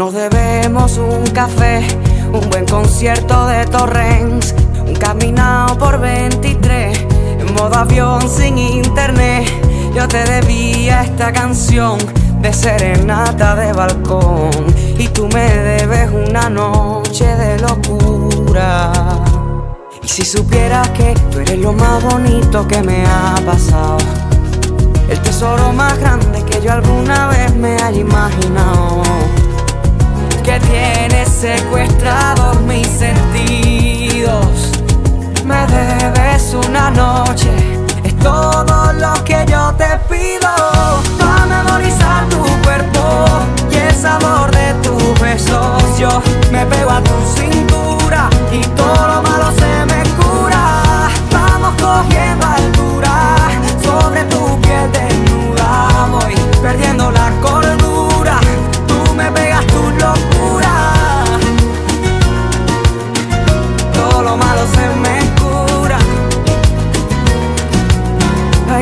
nos debemos un café, un buen concierto de Torrens, un caminado por 23, en modo avión sin internet. Yo te debía esta canción de serenata de balcón y tú me debes una noche de locura. Y si supieras que tú eres lo más bonito que me ha pasado, el tesoro más grande que yo alguna vez que tienes secuestrados mis sentidos.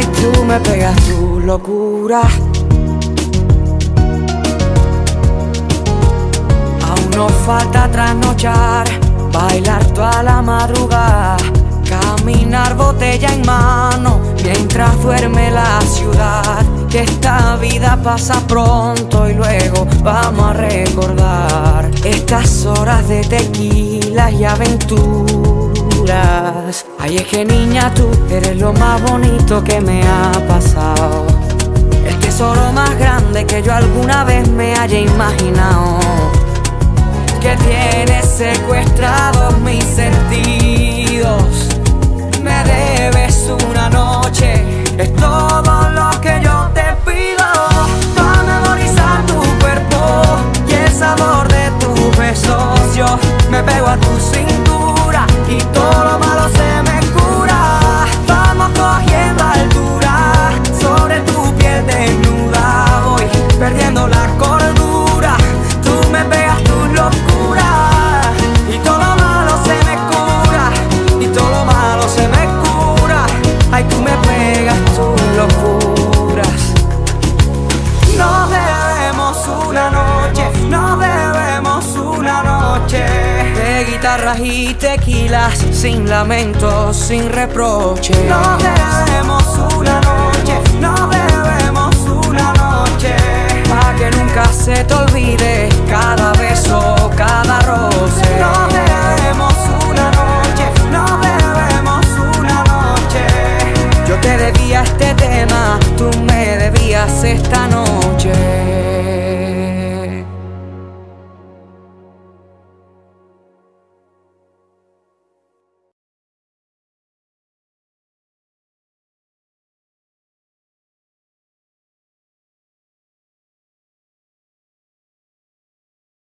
Tú me pegas tu locura. Aún nos falta trasnochar, bailar toda la madrugada, caminar botella en mano mientras duerme la ciudad. Que esta vida pasa pronto y luego vamos a recordar estas horas de tequila y aventuras. Ay, es que niña, tú eres lo más bonito que me ha pasado. El tesoro más grande que yo alguna vez me haya imaginado que tienes secuestrados mis sentidos. Me debes una noche, es todo lo que yo te pido. Para memorizar tu cuerpo y el sabor de tus besos. Yo me pego a tu cintura y todo guitarras y tequilas, sin lamentos, sin reproches. No bebemos una noche, no bebemos una noche, pa' que nunca se te olvide cada beso, cada roce. No bebemos una noche, no bebemos una noche. Yo te debía este tema, tú me debías esta noche.